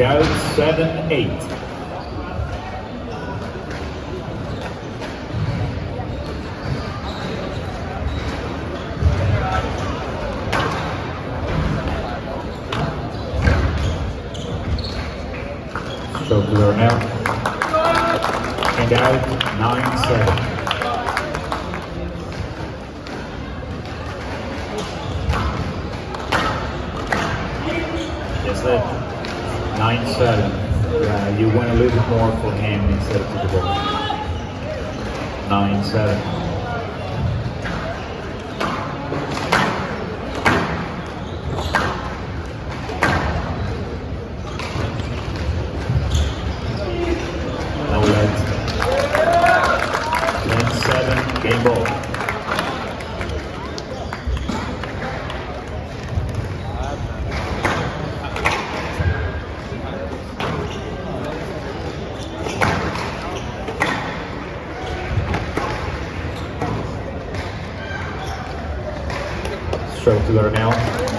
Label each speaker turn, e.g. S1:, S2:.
S1: Out seven eight. Stroke to Dartnell. And out nine seven. Yes, sir. Nine seven. Yeah, you went a little bit more for him instead of the ball. Nine seven. No legs. Ten seven. Game ball. Stroke to Dartnell.